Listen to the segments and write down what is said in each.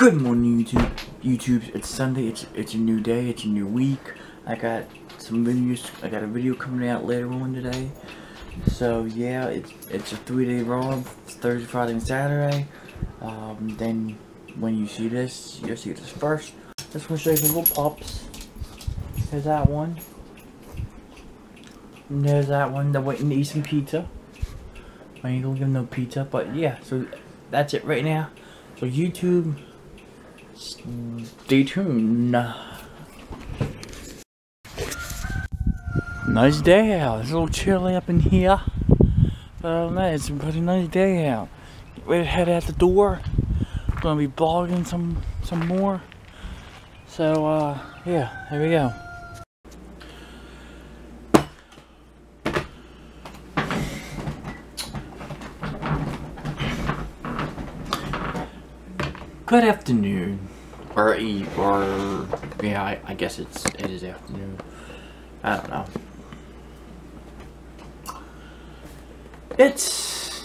Good morning, YouTube. YouTube, it's Sunday. It's it's a new day. It's a new week. I got some videos. I got a video coming out later on today. So yeah, it's it's a three-day. It's Thursday, Friday, and Saturday. Um, then when you see this, you'll see this first. Just to show you the little pops. There's that one. And there's that one. They're waiting to eat some pizza. I ain't gonna give them no pizza, but yeah. So that's it right now. So YouTube. Stay tuned. Nice day out. It's a little chilly up in here. But other than that, it's a pretty nice day out. Get ready to head out the door. Gonna be blogging some some more. So uh yeah, here we go. Good afternoon, or or yeah, I, I guess it's it is afternoon. I don't know. It's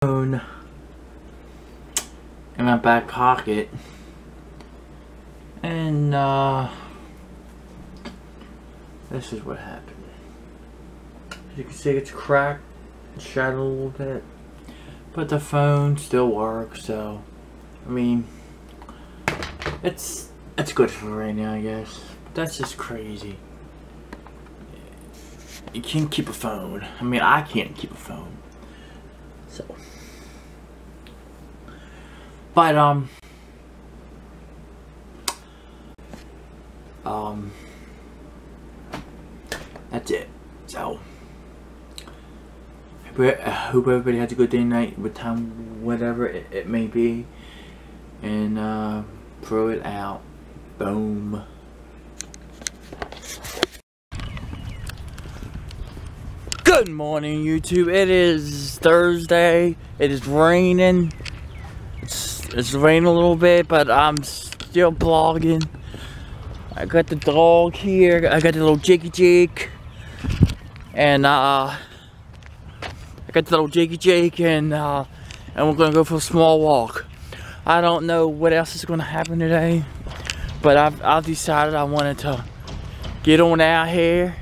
in my back pocket, and uh, this is what happened. As you can see, it's cracked, shattered a little bit. But the phone still works, so I mean, it's it's good for right now, I guess. But that's just crazy. You can't keep a phone. I mean, I can't keep a phone. So, but um, um, that's it. So. But I hope everybody has a good day, night, what time, whatever it, it may be. And uh, throw it out. Boom. Good morning, YouTube. It is Thursday. It is raining. It's, it's raining a little bit, but I'm still blogging. I got the dog here. I got the little Jakey Jake. And, uh... I got the little Jakey Jake and uh, and we're gonna go for a small walk. I don't know what else is gonna happen today, but I've, I've decided I wanted to get on out here,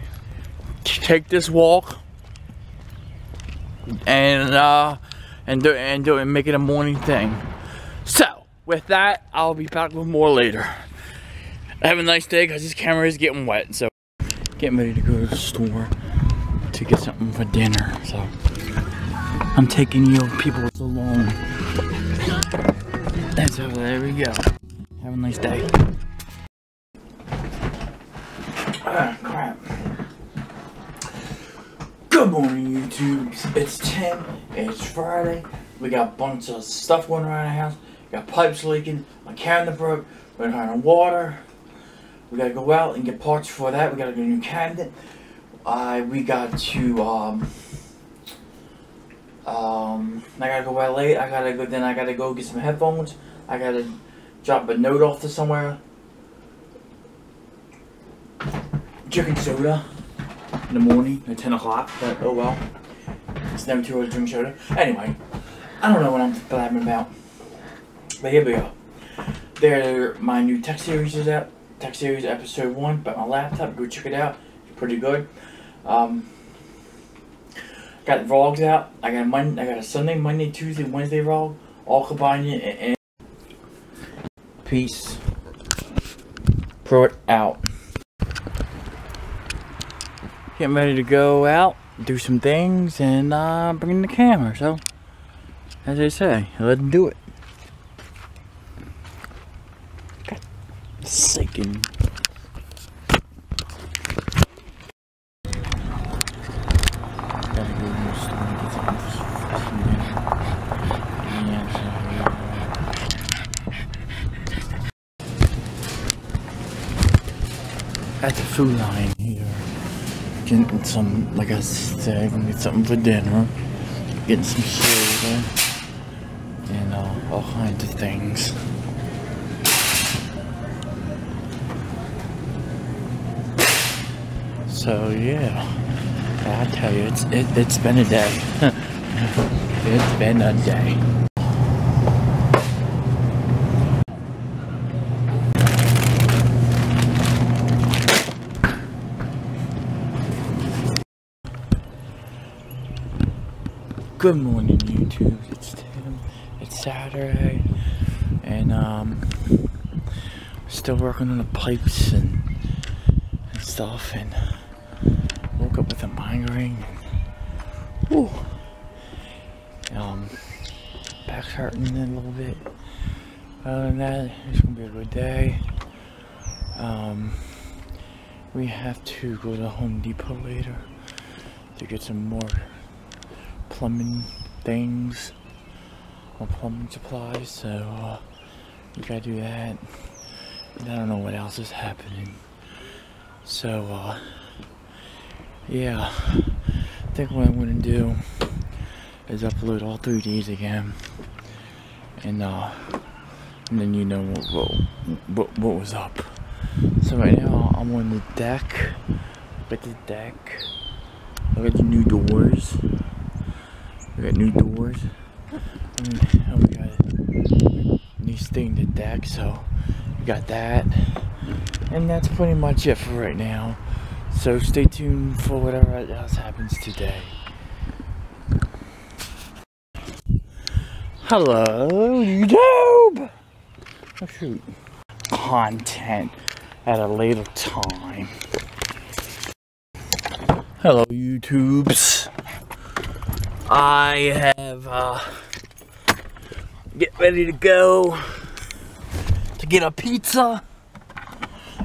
take this walk, and uh, and do and do and make it a morning thing. So with that, I'll be back with more later. Have a nice day because this camera is getting wet. So getting ready to go to the store to get something for dinner. So. I'm taking you people along. And so there we go. Have a nice day. Ah, crap. Good morning, YouTube. It's 10, It's Friday. We got a bunch of stuff going around the house. We got pipes leaking. My cabinet broke. We're running water. We gotta go out and get parts for that. We gotta get a new cabinet. Uh, we got to, um, um, I gotta go out late. I gotta go. Then I gotta go get some headphones. I gotta drop a note off to somewhere. Drinking soda in the morning at 10 o'clock. But oh well. It's never too early to drink soda. Anyway, I don't know what I'm blabbing about. But here we go. There, my new tech series is out. Tech series episode one. But my laptop, go check it out. It's pretty good. Um, Got vlogs out. I got Monday, I got a Sunday, Monday, Tuesday, Wednesday vlog, all combined in. And peace. Throw it out. Getting ready to go out, do some things, and uh, bring the camera. So, as they say, let's do it. God, sinking. At the food line here. Getting some, like I said, gonna get something for dinner. Getting some soda. And uh, all kinds of things. So yeah, I tell you, it's it, it's been a day. it's been a day. Good morning, YouTube. It's Tim. It's Saturday, and um, still working on the pipes and, and stuff. And woke up with a migraine. And, Um, back's hurting a little bit. Other than that, it's gonna be a good day. Um, we have to go to Home Depot later to get some more plumbing things or plumbing supplies. So uh, we gotta do that. And I don't know what else is happening. So uh, yeah, I think what I'm gonna do is upload all three days again, and uh, and then you know what what, what, what was up. So right now I'm on the deck. Look at the deck. Look at the new doors. We got new doors. Mm, and we got a new thing the deck, so we got that. And that's pretty much it for right now. So stay tuned for whatever else happens today. Hello, YouTube! Oh shoot. Content at a later time. Hello, YouTubes. I have, uh, get ready to go to get a pizza.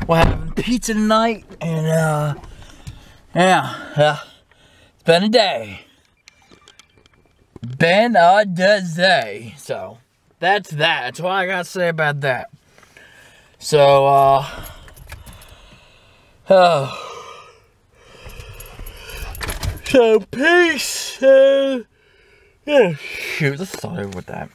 We're having pizza tonight, and, uh, yeah, yeah, it's been a day. Been a day. So, that's that. That's what I gotta say about that. So, uh, oh. So, peace. Uh, yeah, shoot, let's start over with that.